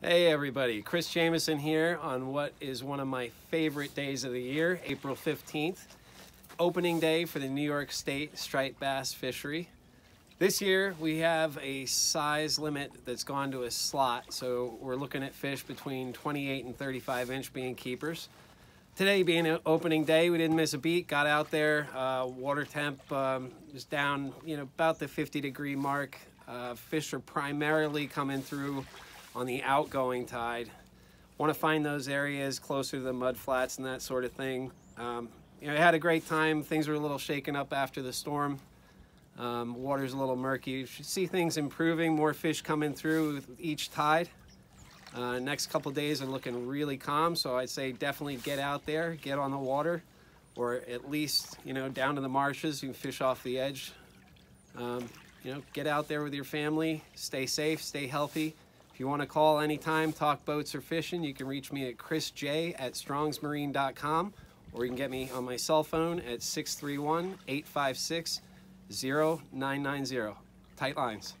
Hey everybody, Chris Jameson here on what is one of my favorite days of the year, April 15th, opening day for the New York State Striped Bass Fishery. This year we have a size limit that's gone to a slot, so we're looking at fish between 28 and 35 inch being keepers. Today being opening day, we didn't miss a beat, got out there, uh, water temp um, down, you know, about the 50 degree mark. Uh, fish are primarily coming through on the outgoing tide. Want to find those areas closer to the mud flats and that sort of thing. Um, you know, I had a great time. Things were a little shaken up after the storm. Um, water's a little murky. You should see things improving, more fish coming through with each tide. Uh, next couple days are looking really calm, so I'd say definitely get out there, get on the water, or at least, you know, down to the marshes, you can fish off the edge. Um, you know, get out there with your family, stay safe, stay healthy, if you want to call anytime, talk boats or fishing, you can reach me at chrisj at strongsmarine.com or you can get me on my cell phone at 631 856 0990. Tight lines.